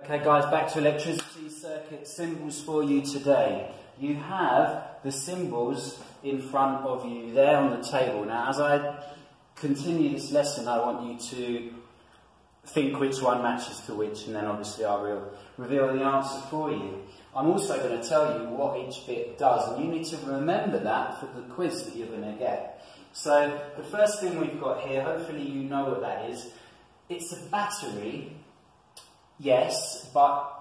Okay guys, back to electricity circuit symbols for you today. You have the symbols in front of you there on the table. Now as I continue this lesson I want you to think which one matches to which and then obviously I will reveal the answer for you. I'm also going to tell you what each bit does and you need to remember that for the quiz that you're going to get. So the first thing we've got here, hopefully you know what that is. It's a battery Yes, but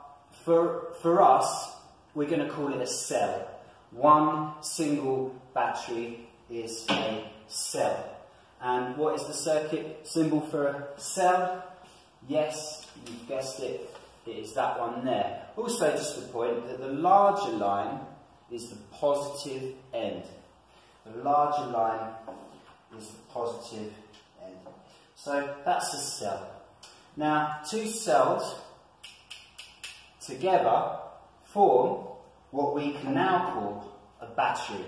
for, for us, we're going to call it a cell. One single battery is a cell. And what is the circuit symbol for a cell? Yes, you've guessed it, it is that one there. Also, just a point that the larger line is the positive end. The larger line is the positive end. So that's a cell. Now, two cells together form what we can now call a battery.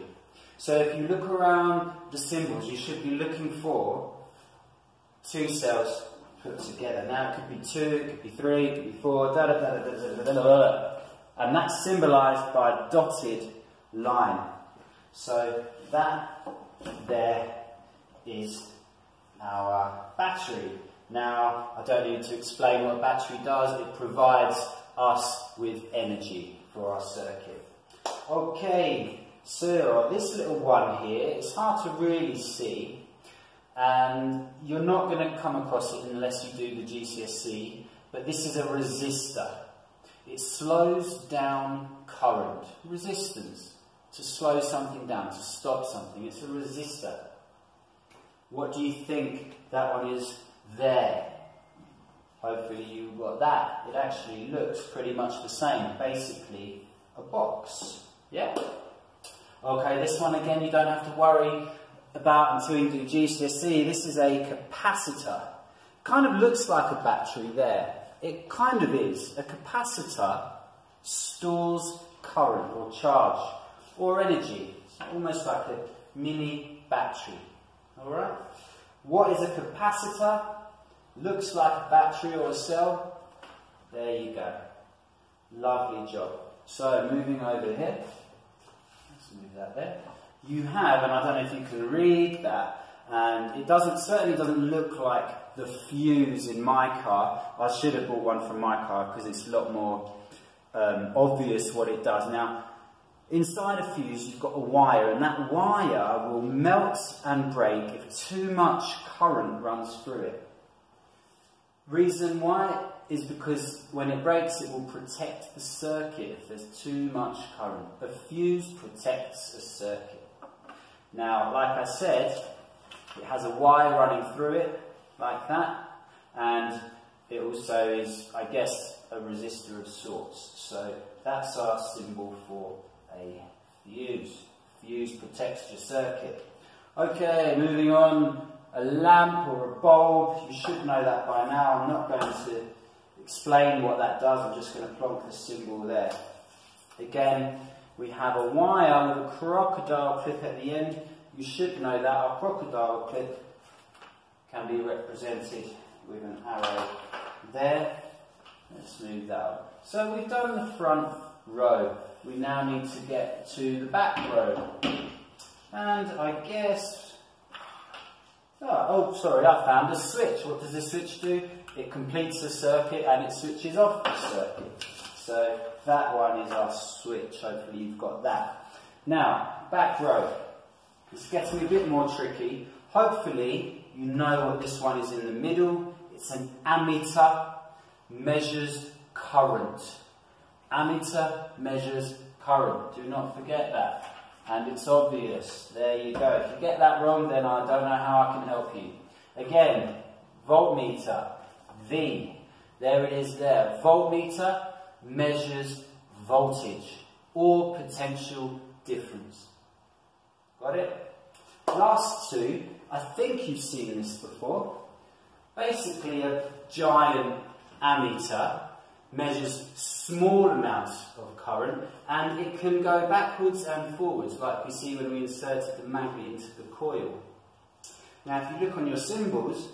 So if you look around the symbols, you should be looking for two cells put together. Now it could be two, it could be three, it could be four, da da da da da da da da, and that's symbolized by a dotted line. So that there is our battery. Now, I don't need to explain what a battery does. It provides us with energy for our circuit. Okay, so this little one here, it's hard to really see and you're not going to come across it unless you do the GCSE, but this is a resistor. It slows down current, resistance, to slow something down, to stop something. It's a resistor. What do you think that one is there? Hopefully you got that. It actually looks pretty much the same. Basically, a box. Yeah? Okay, this one again you don't have to worry about until you do GCSE. This is a capacitor. Kind of looks like a battery there. It kind of is. A capacitor stores current or charge or energy. It's almost like a mini battery. Alright? What is a capacitor? Looks like a battery or a cell. There you go. Lovely job. So moving over here. Let's move that there. You have, and I don't know if you can read that, and it doesn't certainly doesn't look like the fuse in my car. I should have bought one from my car because it's a lot more um, obvious what it does. Now, inside a fuse, you've got a wire, and that wire will melt and break if too much current runs through it. Reason why is because when it breaks, it will protect the circuit if there's too much current. A fuse protects a circuit. Now, like I said, it has a wire running through it, like that, and it also is, I guess, a resistor of sorts. So that's our symbol for a fuse. Fuse protects your circuit. Okay, moving on a lamp or a bulb. You should know that by now. I'm not going to explain what that does. I'm just going to plonk the symbol there. Again, we have a wire with a crocodile clip at the end. You should know that our crocodile clip can be represented with an arrow there. Let's move that up. So we've done the front row. We now need to get to the back row. And I guess Oh, oh, sorry, I found a switch. What does the switch do? It completes the circuit and it switches off the circuit. So that one is our switch. Hopefully you've got that. Now, back row. It's getting a bit more tricky. Hopefully you know what this one is in the middle. It's an ammeter, measures current. Ammeter measures current. Do not forget that and it's obvious. There you go. If you get that wrong, then I don't know how I can help you. Again, voltmeter, V. There it is there. Voltmeter measures voltage or potential difference. Got it? Last two, I think you've seen this before. Basically a giant ammeter measures small amounts of current and it can go backwards and forwards like we see when we inserted the magnet into the coil. Now if you look on your symbols,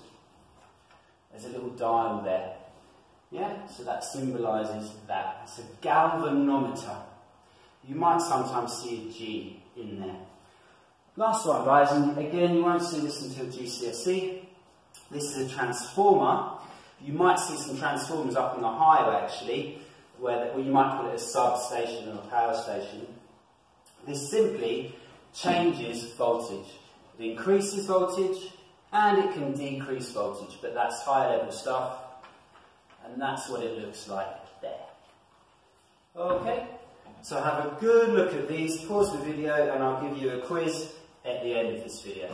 there's a little dial there. Yeah, so that symbolises that. It's a galvanometer. You might sometimes see a G in there. Last one, guys, and again, you won't see this until GCSE. This is a transformer. You might see some transformers up on the highway, actually, where, where you might call it a substation or a power station. This simply changes voltage. It increases voltage and it can decrease voltage, but that's high level stuff and that's what it looks like there. Okay, so have a good look at these, pause the video and I'll give you a quiz at the end of this video.